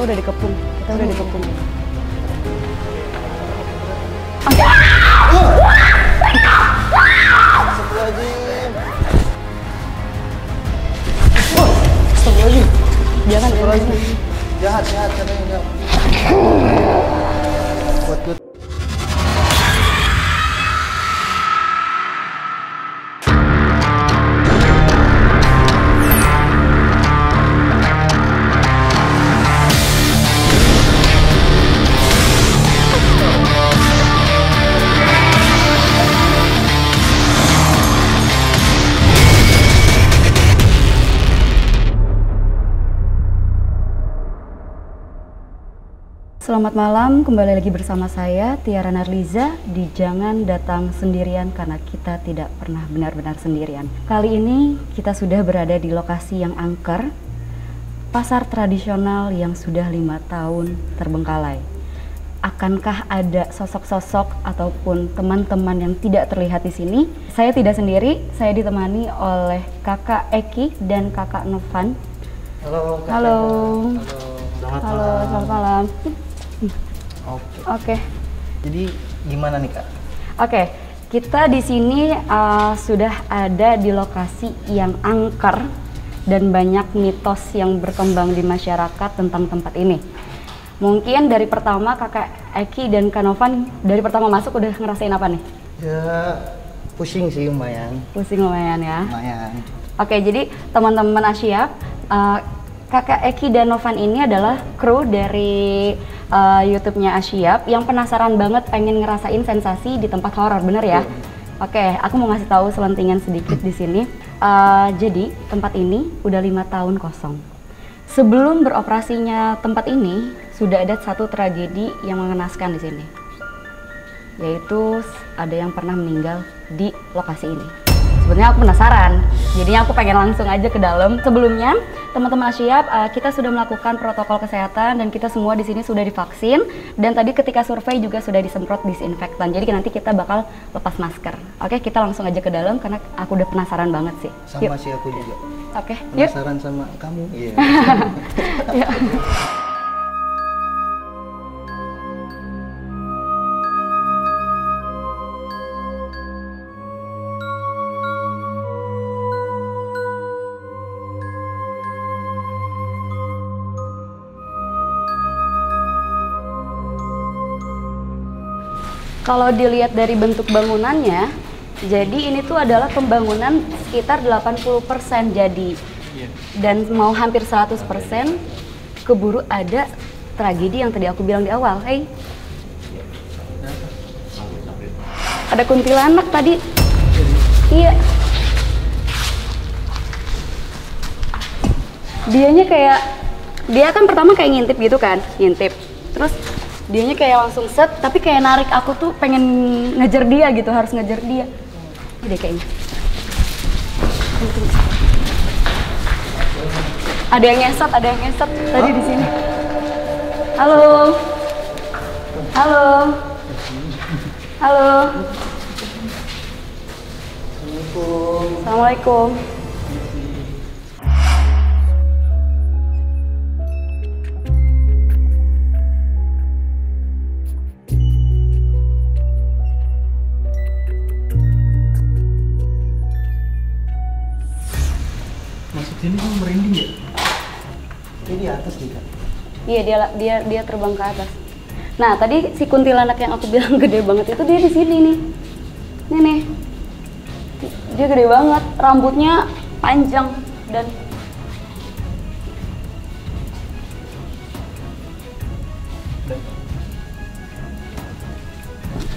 udah dikepung. Kita udah dikepung. Jangan, jangan. Jahat, jahat, katanya jahat. Selamat malam, kembali lagi bersama saya Tiara Narliza di Jangan Datang Sendirian karena kita tidak pernah benar-benar sendirian. Kali ini kita sudah berada di lokasi yang angker, pasar tradisional yang sudah lima tahun terbengkalai. Akankah ada sosok-sosok ataupun teman-teman yang tidak terlihat di sini? Saya tidak sendiri, saya ditemani oleh kakak Eki dan kakak Novan. Halo, Kak. Halo. Selamat Halo, malam. selamat malam. Oke. Oke. Jadi gimana nih, Kak? Oke, kita di sini uh, sudah ada di lokasi yang angker dan banyak mitos yang berkembang di masyarakat tentang tempat ini. Mungkin dari pertama kakak Eki dan Kanovan dari pertama masuk udah ngerasain apa nih? Ya, pusing sih lumayan. Pusing lumayan ya. Lumayan. Oke, jadi teman-teman Asia, uh, kakak Eki dan Novan ini adalah kru dari uh, YouTube-nya Asyap yang penasaran banget pengen ngerasain sensasi di tempat horor, bener ya? Oke, aku mau ngasih tahu selentingan sedikit di sini. Uh, jadi tempat ini udah lima tahun kosong. Sebelum beroperasinya tempat ini, sudah ada satu tragedi yang mengenaskan di sini yaitu ada yang pernah meninggal di lokasi ini. Sebenarnya aku penasaran, jadinya aku pengen langsung aja ke dalam. Sebelumnya, teman-teman Asyap, uh, kita sudah melakukan protokol kesehatan dan kita semua di sini sudah divaksin. Dan tadi ketika survei juga sudah disemprot disinfektan. Jadi nanti kita bakal lepas masker. Oke, kita langsung aja ke dalam karena aku udah penasaran banget sih. Sama sih aku juga. Oke, yuk. Penasaran sama kamu. Iya. Yuk. Kalau dilihat dari bentuk bangunannya, jadi ini tuh adalah pembangunan sekitar 80% jadi. Dan mau hampir 100% keburu ada tragedi yang tadi aku bilang di awal. Hey. Ada kuntilanak tadi. Iya. Dianya kayak dia kan pertama kayak ngintip gitu kan, ngintip. Terus dianya kayak langsung set, tapi kayak narik aku tuh pengen ngejar dia gitu, harus ngejar dia. Deh kayaknya. Ada yang ngesot, ada yang ngesot tadi di sini. Halo. Halo. Halo. Assalamualaikum. Assalamualaikum. Sini kan merinding ya? Ini di atas nih, Kak. Iya dia dia dia terbang ke atas. Nah tadi si kuntilanak yang aku bilang gede banget itu dia di sini nih. Nih nih. Dia gede banget, rambutnya panjang dan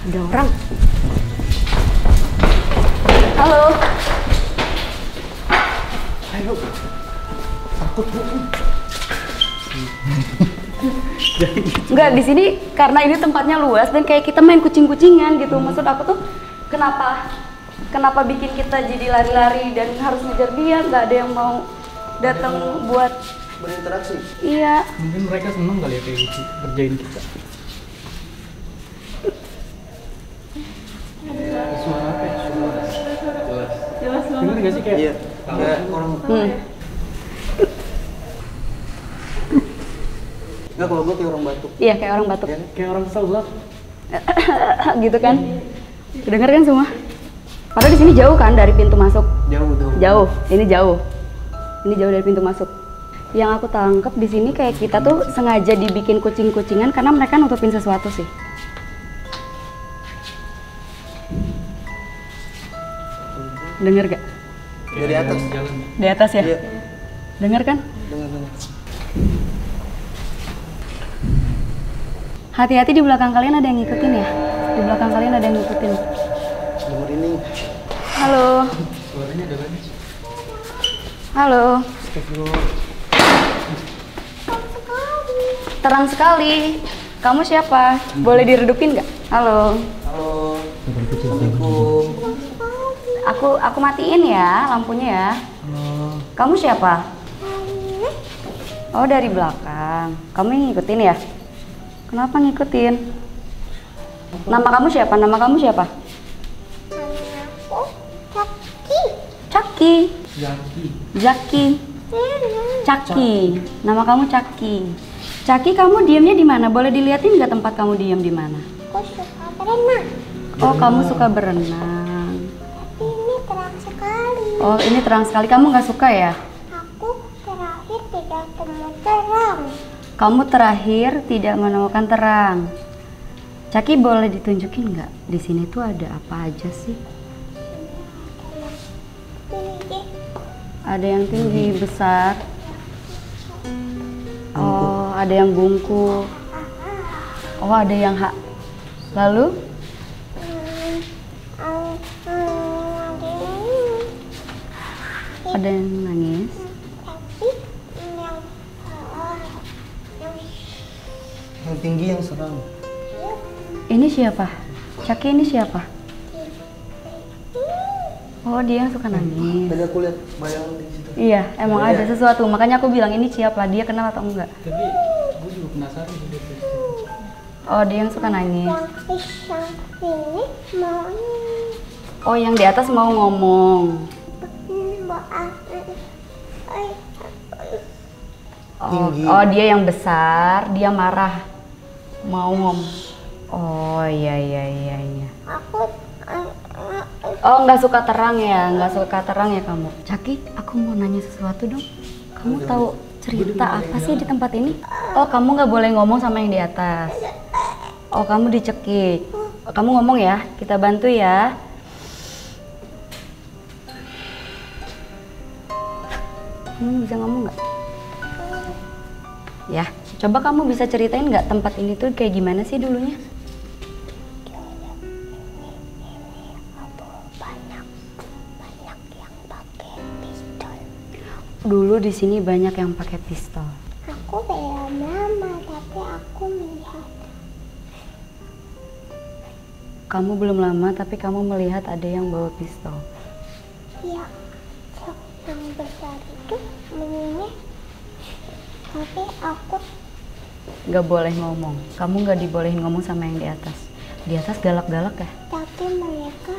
ada orang. Halo. Ayo. Takut bu. Enggak di sini karena ini tempatnya luas dan kayak kita main kucing-kucingan gitu. Maksud aku tuh kenapa kenapa bikin kita jadi lari-lari dan harus ngejar dia? Nggak ada yang mau datang buat Berinteraksi. iya. Mungkin mereka seneng kali ya kayak gitu kerjain kita. Suara apa ya? Jelas. Jelas Dengar gak sih kayak? Iya. Kayak orang Hmm. Enggak kalau gue kayak orang batuk. Iya, kayak orang batuk. Ya kan? Kayak orang sholat. gitu kan. Kedengar kan semua? Padahal di sini jauh kan dari pintu masuk. Jauh jauh. Jauh, ini jauh. Ini jauh dari pintu masuk. Yang aku tangkap di sini kayak kita tuh sengaja dibikin kucing-kucingan karena mereka nutupin sesuatu sih. Dengar gak? Dari atas. Jalan. Di atas ya? Iya. Dengar kan? Dengar dengar. Hati-hati di belakang kalian ada yang ngikutin ya. Di belakang kalian ada yang ngikutin. Dengar ini. Halo. Suaranya ada lagi. Halo. Terang sekali. Kamu siapa? Boleh diredupin nggak? Halo. Halo. Assalamualaikum. Aku aku matiin ya lampunya ya. Halo. Kamu siapa? Oh dari belakang. Kamu yang ngikutin ya? Kenapa ngikutin? Nama kamu siapa? Nama kamu siapa? Caki. Jaki. Jaki. Caki. Nama kamu Caki. Caki kamu diamnya di mana? Boleh diliatin nggak tempat kamu diam di mana? Aku suka berenang. Oh kamu suka berenang. Sekali. Oh ini terang sekali. Kamu nggak suka ya? Aku terakhir tidak temu terang. Kamu terakhir tidak menemukan terang. Caki boleh ditunjukin nggak? Di sini tuh ada apa aja sih? Ada yang tinggi, besar. Oh, ada yang bungkuk. Oh, ada yang hak. Lalu? Hmm, hmm, hmm, ini. Ada yang nangis. Yang tinggi yang serang. Ini siapa? Caki ini siapa? Oh, dia yang suka nangis. Tadi aku lihat bayangan di situ. Iya, emang ada sesuatu. Makanya aku bilang ini siapa? Dia kenal atau enggak? Tapi gue juga penasaran dia tuh. Oh, dia yang suka nangis. yang pisang ini mau Oh, yang di atas mau ngomong. Oh, oh, dia yang besar, dia marah. Mau ngomong. Oh, iya iya iya iya. aku Oh, nggak suka terang ya, nggak suka terang ya kamu. Caki, aku mau nanya sesuatu dong. Kamu tahu cerita apa sih di tempat ini? Oh, kamu nggak boleh ngomong sama yang di atas. Oh, kamu dicekik. Kamu ngomong ya, kita bantu ya. Kamu bisa ngomong nggak? Ya, coba kamu bisa ceritain nggak tempat ini tuh kayak gimana sih dulunya? banyak banyak yang pakai pistol Dulu di sini banyak yang pakai pistol. aku belum lama tapi aku melihat Kamu belum lama tapi kamu melihat ada yang bawa pistol. Tapi aku Gak boleh ngomong. Kamu gak dibolehin ngomong sama yang di atas. Di atas galak-galak ya? tapi mereka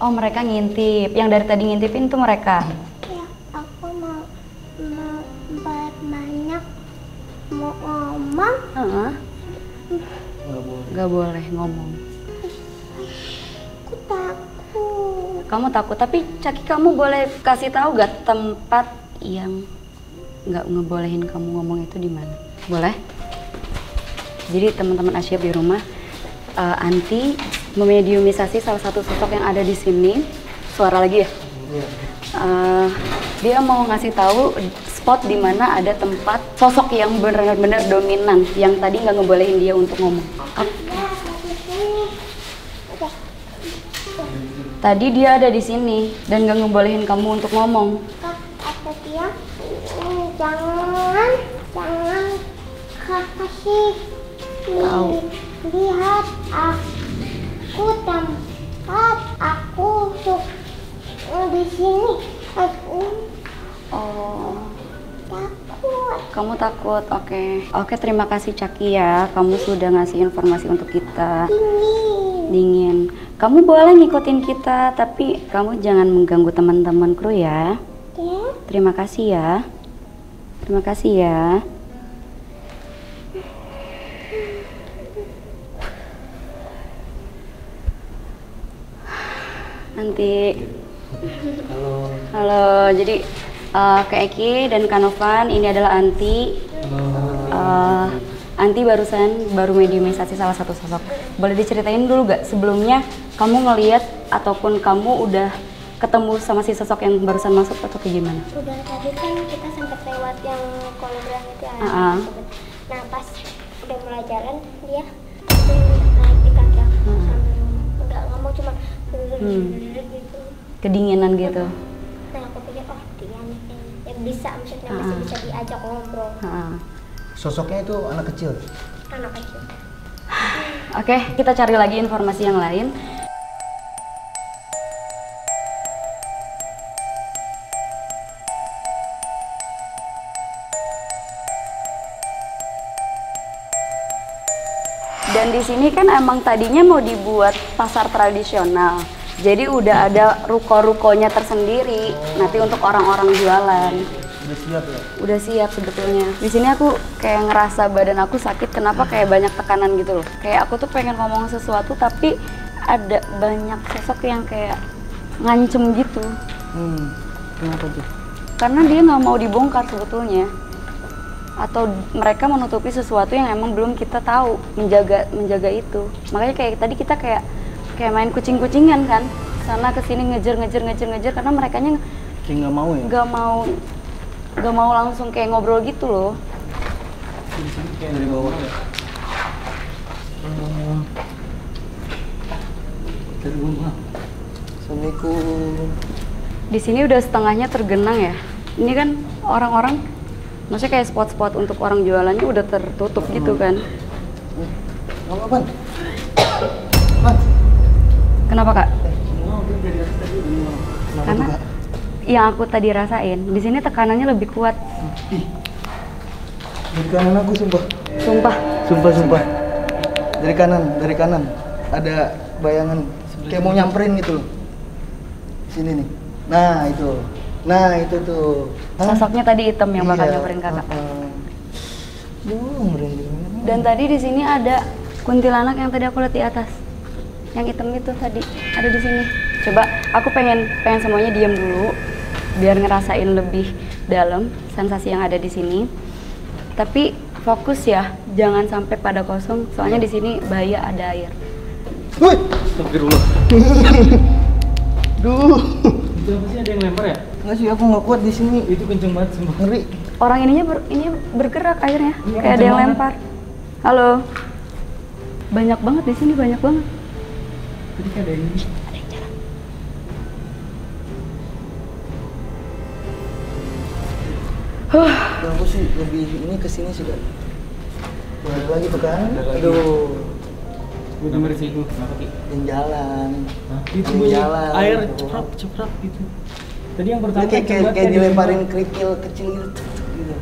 Oh mereka ngintip. Yang dari tadi ngintipin tuh mereka. ya aku mau mau berbanyak mau ngomong Heeh. Nggak boleh. Gak boleh ngomong. Kamu takut tapi Caki kamu boleh kasih tahu gak tempat yang nggak ngebolehin kamu ngomong itu di mana? Boleh? Jadi teman-teman Asyap di rumah, eh, Anti memediumisasi salah satu sosok yang ada di sini. Suara lagi ya? Iya. Eh, dia mau ngasih tahu spot di mana ada tempat sosok yang benar-benar dominan yang tadi nggak ngebolehin dia untuk ngomong. Tadi dia ada di sini dan nggak ngebolehin kamu untuk ngomong. Kak, kata dia "Hmm, jangan jangan kasih Tahu. lihat aku tempat aku tuh di sini aku Oh, takut kamu takut? Oke, oke. Terima kasih Caki ya. Kamu sudah ngasih informasi untuk kita. ini Dingin. kamu boleh ngikutin kita, tapi kamu jangan mengganggu teman-teman kru ya. Ya. Terima kasih ya. Terima kasih ya. Nanti Halo. Halo, jadi eh Kak Eki dan Kanovan ini adalah Anti. Eh, Anti barusan baru mediumisasi salah satu sosok. Boleh diceritain dulu gak sebelumnya kamu ngeliat ataupun kamu udah ketemu sama si sosok yang barusan masuk atau kayak gimana? Udah tadi kan kita sempat lewat yang kolaborasi itu ya. Ah. Nah pas udah mulai jalan dia naik di kaki aku sambil nggak ngomong cuma Hmm. gitu. Kedinginan gitu. Nah aku pikir oh dia nih yang bisa maksudnya Ah. masih bisa diajak ngobrol. Sosoknya itu anak kecil. anak kecil. Oke, kita cari lagi informasi yang lain. Dan di sini kan emang tadinya mau dibuat pasar tradisional. Jadi udah ada ruko-rukonya tersendiri. Nanti untuk orang-orang jualan Udah siap ya? udah siap sebetulnya. Di sini aku kayak ngerasa badan aku sakit. Kenapa kayak banyak tekanan gitu loh? Kayak aku tuh pengen ngomong sesuatu tapi ada banyak sosok yang kayak ngancem gitu. Hmm. Kenapa tuh? Karena dia nggak mau dibongkar sebetulnya. Atau mereka menutupi sesuatu yang emang belum kita tahu menjaga menjaga itu. Makanya kayak tadi kita kayak kayak main kucing-kucingan kan. Sana ke sini ngejar ngejar ngejar ngejar karena mereka Kayak nggak mau ya? nggak mau nggak mau langsung kayak ngobrol gitu loh. Di sini kayak Dari bawah. ya. Hmm. Dari rumah. Assalamualaikum. Di sini udah setengahnya tergenang ya. Ini kan orang-orang, maksudnya kayak spot-spot untuk orang jualannya udah tertutup gitu kan. Kamu apa? Apa? Kenapa kak? Kenapa Karena? Yang aku tadi rasain, di sini tekanannya lebih kuat. Dari kanan aku sumpah. Sumpah. Sumpah, sumpah. Dari kanan, dari kanan. Ada bayangan kayak mau nyamperin gitu loh. Sini nih. Nah, itu. Nah, itu tuh. Hah? Sosoknya tadi hitam yang bakal Iya. nyamperin kakak. Merinding. Dan tadi di sini ada kuntilanak yang tadi aku lihat di atas. Yang hitam itu tadi ada di sini. Coba aku pengen pengen semuanya diam dulu biar ngerasain lebih dalam sensasi yang ada di sini. Tapi fokus ya, jangan sampai pada kosong. Soalnya di sini bahaya ada air. Wih! Astagfirullah. Duh. Itu apa sih ada yang lempar ya? Nggak sih, aku nggak kuat di sini. Itu kenceng banget sumpah. Ngeri. Orang ininya ber, ini bergerak airnya, Iya, kayak ada yang banget. lempar. Halo. Banyak banget di sini, banyak banget. Tadi kayak ada yang Kalau aku sih lebih ini ke sini sih, Kak. Tuh, ada lagi tuh kan? Lagi. Aduh. Sih gue. Kenapa Ki? Yang jalan. Hah? Itu Yang jalan. air gitu. ceprap ceprap gitu. Tadi yang pertama kayak, kayak, kan, dilemparin di kerikil kecil gitu. gitu.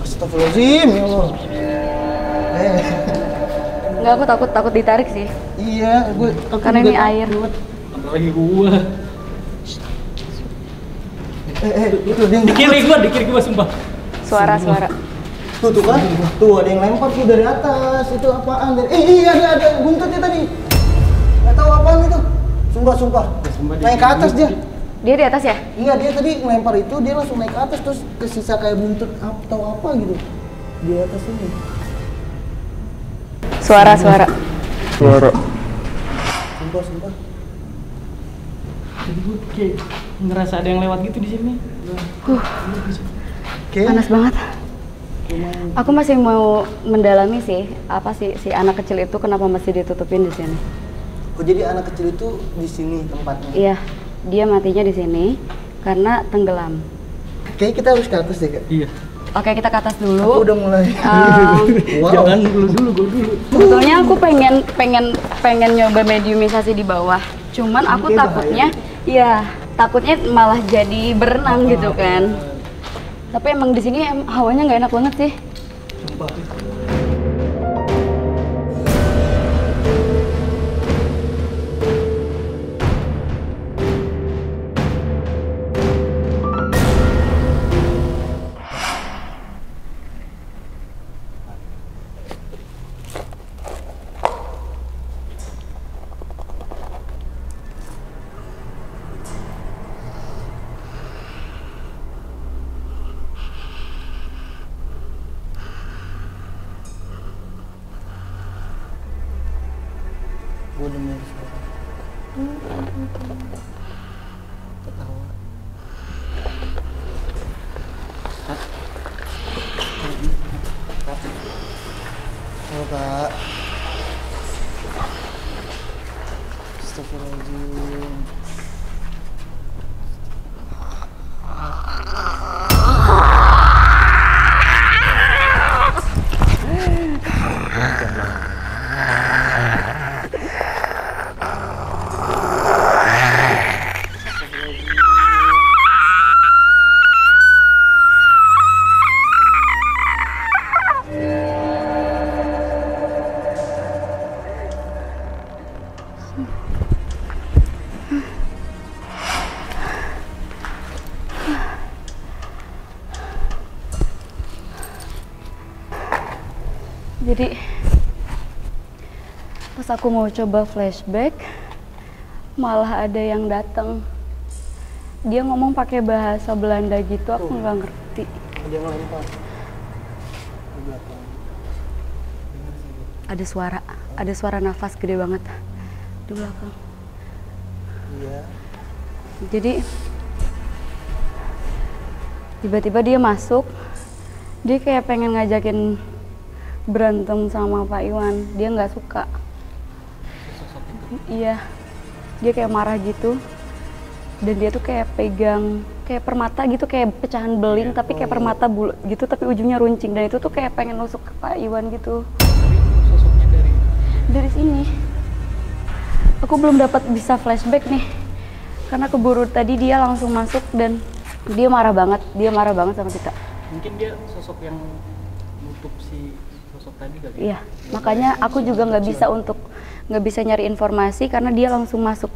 Astagfirullahaladzim, ya Allah. Eh, Enggak, aku takut takut ditarik sih. iya, gue aku Karena ini air. Apalagi gua. Eh, eh, itu dia yang Di kiri gua, di kiri gua sumpah. Suara-suara. Tuh, tuh kan? Tuh, ada yang lempar tuh dari atas. Itu apaan? Dari... Eh, iya, ada, ada buntutnya tadi. Nggak tahu apaan itu. Sumpah, sumpah. Di Naik ke atas dia. Dia di atas ya? Iya, dia tadi ngelempar itu, dia langsung naik ke atas. Terus ke sisa kayak buntut atau apa gitu. Di atas ini. Suara-suara. Suara. Sumpah, sumpah. Jadi gua kayak ngerasa ada yang lewat gitu di sini. Oke. Panas banget. Aku masih mau mendalami sih apa sih si anak kecil itu kenapa masih ditutupin di sini. Oh, jadi anak kecil itu di sini tempatnya. Iya, dia matinya di sini karena tenggelam. Kayaknya kita harus ke atas deh, Kak. Iya. Oke, kita ke atas Aku dulu. udah mulai. Um, wow. Jangan dulu dulu gua dulu. Sebetulnya aku pengen pengen pengen nyoba mediumisasi di bawah. Cuman aku Kayak takutnya, ya takutnya malah jadi berenang gitu kan. Tapi emang di sini hawanya nggak enak banget sih. Gue denger aku mau coba flashback, malah ada yang datang. Dia ngomong pakai bahasa Belanda gitu, aku nggak ngerti. Ada yang lempar. Di belakang. Ada suara, ada suara nafas gede banget di belakang. Iya. Jadi tiba-tiba dia masuk, dia kayak pengen ngajakin berantem sama Pak Iwan. Dia nggak suka. Iya, dia kayak marah gitu. Dan dia tuh kayak pegang kayak permata gitu, kayak pecahan beling, tapi kayak permata bulat gitu, tapi ujungnya runcing. Dan itu tuh kayak pengen nusuk ke Pak Iwan gitu. Sosoknya dari Dari sini, aku belum dapat bisa flashback nih, karena keburu tadi dia langsung masuk dan dia marah banget, dia marah banget sama kita. mungkin dia sosok yang nutup si sosok tadi kali. ya? Iya, makanya aku juga nggak bisa untuk nggak bisa nyari informasi karena dia langsung masuk.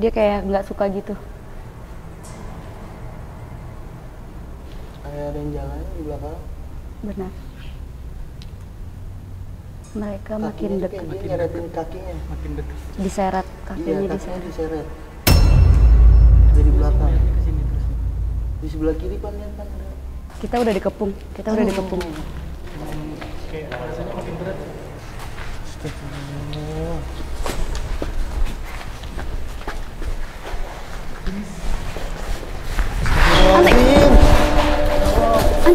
Dia kayak nggak suka gitu. Kayak ada yang jalan di belakang. Benar. Mereka makin Kakinya tuh dekat, dia nyeretin kakinya. Makin dekat. diseret Iya, kakinya kakinya diseret. diseret. Dari belakang. Di sebelah kiri pan lihat pan. Kita udah dikepung, kita udah dikepung. Emang kayak rasanya makin berat.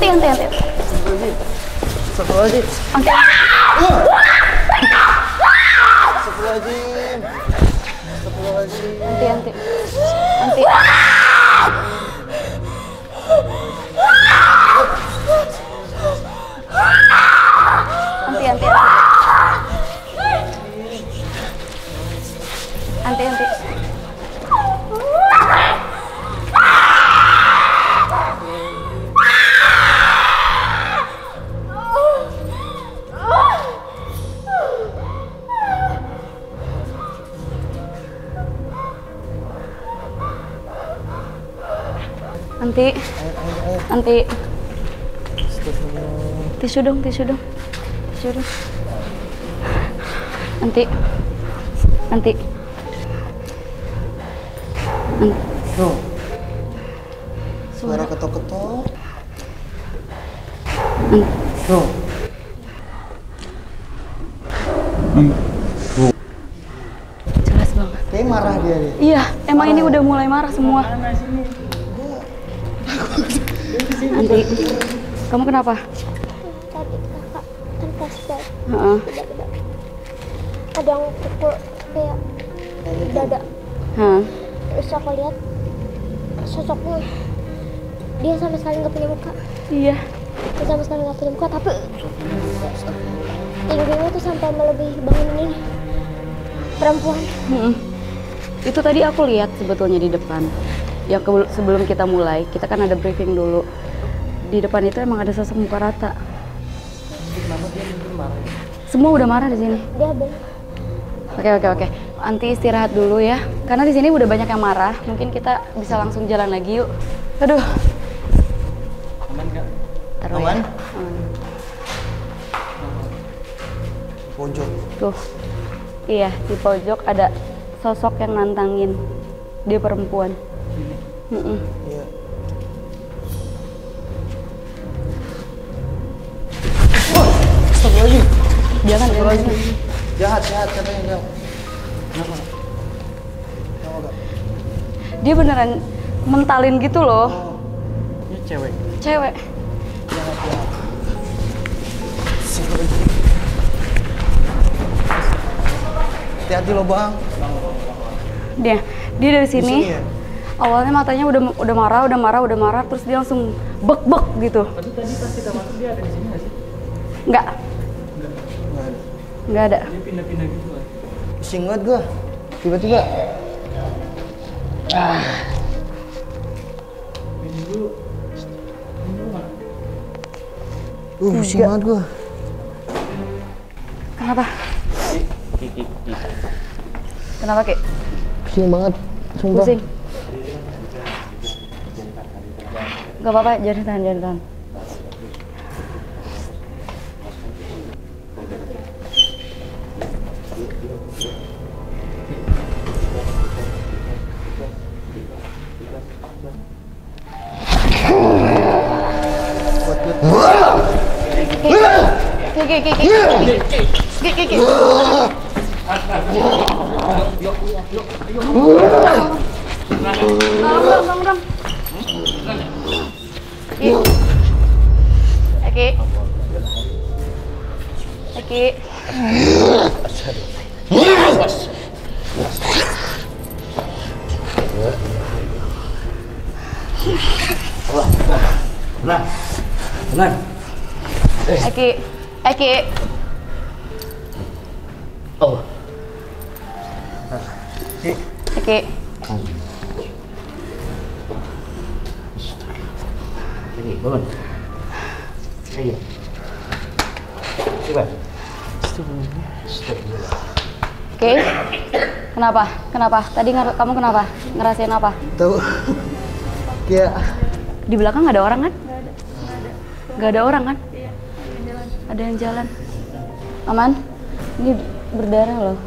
Nanti, nanti, nanti. Astagfirullahaladzim. Nanti. Astagfirullahaladzim. Astagfirullahaladzim. Nanti, nanti. Astagfirullah. Tisu dong, tisu dong. Tisu dong. Nanti. Nanti. Nanti. Suara ketok-ketok. Nanti. Tuh. Jelas banget. Kayak marah dia dia. Iya, emang ini udah mulai marah semua. Nanti. Kamu kenapa? Tadi kakak kan flashback Heeh. tiba-tiba ada yang pukul kayak dada. Hah. Terus aku lihat sosoknya dia sama sekali nggak punya muka. Iya. Dia sama sekali nggak punya muka tapi tingginya tuh sampai melebihi bangunan ini. Perempuan. Mm-mm. Itu tadi aku lihat sebetulnya di depan. Yang sebelum kita mulai, kita kan ada briefing dulu. Di depan itu emang ada sosok muka rata. Kenapa dia mungkin marah? Semua udah marah di sini. Dia Oke oke oke. Anti istirahat dulu ya. Karena di sini udah banyak yang marah. Mungkin kita bisa langsung jalan lagi yuk. Aduh. Aman nggak? Taruh Aman? ya. Aman. Pojok. Tuh. Iya, di pojok ada sosok yang nantangin. Dia perempuan. Mm-mm. Iya. Jangan, jangan. Jahat, jahat jahat. Kenapa? Kenapa kak? Dia beneran mentalin gitu loh, Oh, Ini cewek. cewek. jangan ya. Hati-hati loh bang. Dia, dia dari Di sini. ya? Awalnya matanya udah udah marah, udah marah, udah marah, terus dia langsung bek bek gitu. Tadi tadi pas kita masuk dia ada di sini nggak sih? Nggak, Nggak ada. Nggak ada. Dia pindah-pindah gitu kan. Pusing banget gua. Tiba-tiba. Ini dulu. Ini dulu mana? Uh, pusing banget gua. Kenapa? Kenapa kek? Pusing banget. Sumpah. Pusing. Gak apa-apa, jangan tahan, jangan tahan. Tenang. Eki. Eki. Oh. Eki. Lagi, Kenapa? Kenapa? Tadi kamu kenapa? Ngerasain apa? Tahu. Kayak Di belakang nggak ada orang kan? Nggak ada orang kan? Ada yang jalan. Aman? Ini berdarah loh.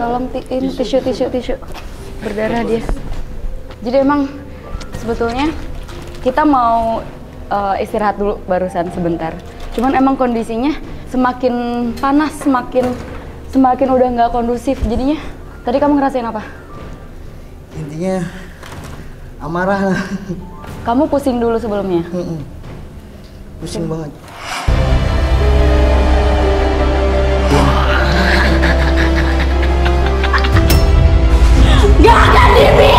Tolong ti- ini tisu tisu tisu. Berdarah dia. Jadi emang sebetulnya kita mau eh, istirahat dulu barusan sebentar. Cuman emang kondisinya semakin panas, semakin semakin udah nggak kondusif jadinya. Tadi kamu ngerasain apa? Intinya amarah lah. Kamu pusing dulu sebelumnya? Mm pusing banget. Gak akan dipi.